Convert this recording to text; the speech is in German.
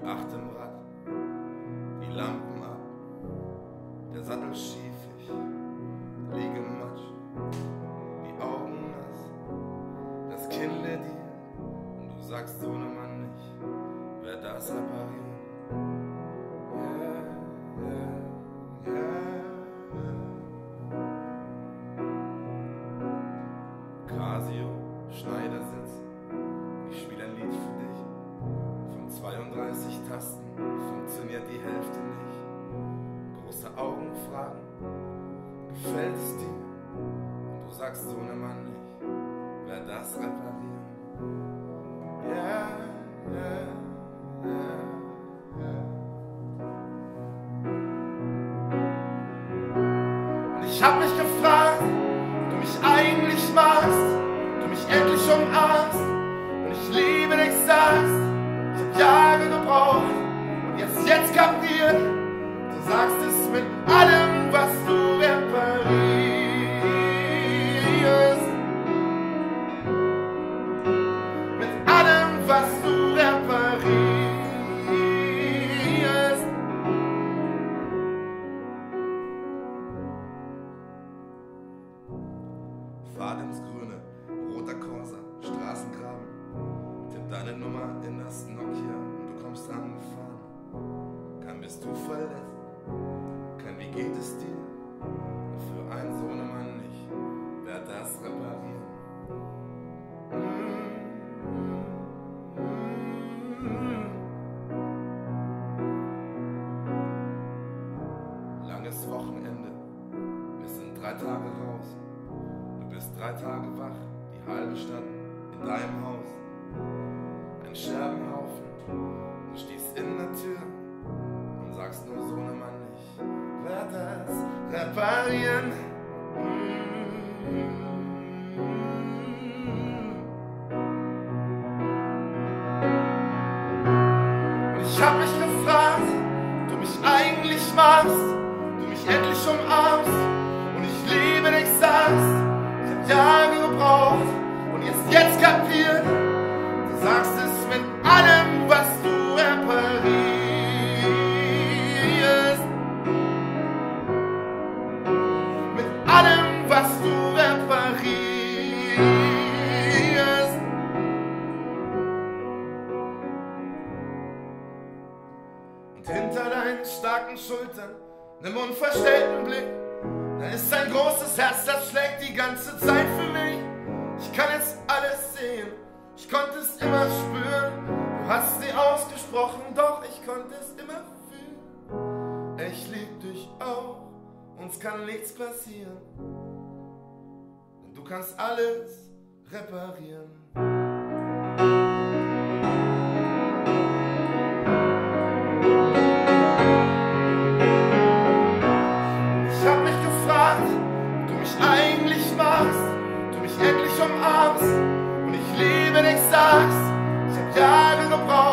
die Acht im Rad, die Lampen ab, der Sattel schief, ich liege im Matsch, die Augen nass, das Kinn dir und du sagst ohne Mann nicht, wer das repariert. Die Hälfte nicht. Große Augen fragen, gefällt es dir? Und du sagst so ne Mann nicht, wer das reparieren? Ja, ja, ja, ja. Und ich hab mich gefragt, deine Nummer in das Nokia und du kommst angefahren. Kein bist du verletzt, kein wie geht es dir? Für einen Sohnemann nicht, wer das reparieren? Langes Wochenende, wir sind drei Tage raus. Du bist drei Tage wach, die halbe Stadt in deinem Haus. Scherbenhaufen, du stehst in der Tür und sagst nur so ne Mann nicht, wer das reparieren? Und ich hab mich gefragt, du mich eigentlich magst, du mich endlich umarmst und ich liebe dich sagst. Ich hab Jahre gebraucht und jetzt, jetzt kapiert, Schultern, einem unverstellten Blick, da ist ein großes Herz, das schlägt die ganze Zeit für mich. Ich kann jetzt alles sehen, ich konnte es immer spüren. Du hast sie ausgesprochen, doch ich konnte es immer fühlen. Ich lieb dich auch, uns kann nichts passieren. Und du kannst alles reparieren. Eigentlich magst, du mich endlich umarmst und ich liebe dich sagst. Ich hab Jahre gebraucht